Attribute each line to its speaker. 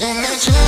Speaker 1: in the